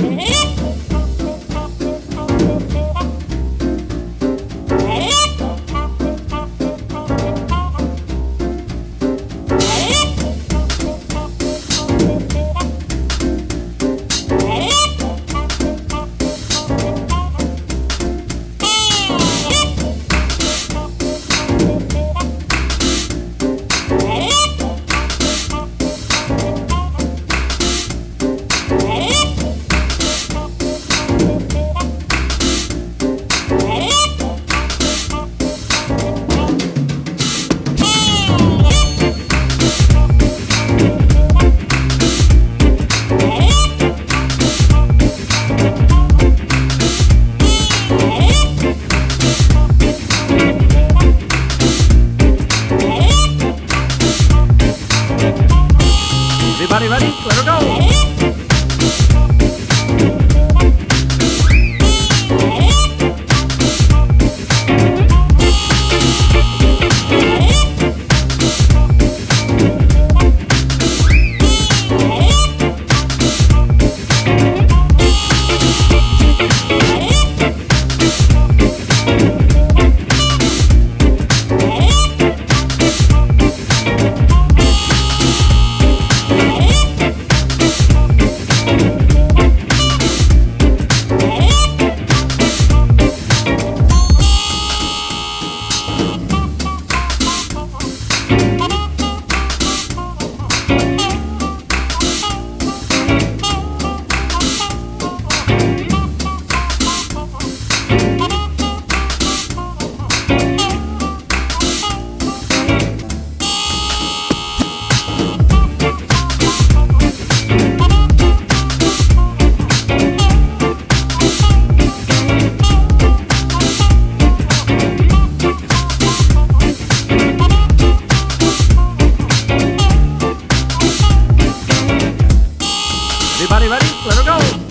Hey! go! Everybody ready? Let her go!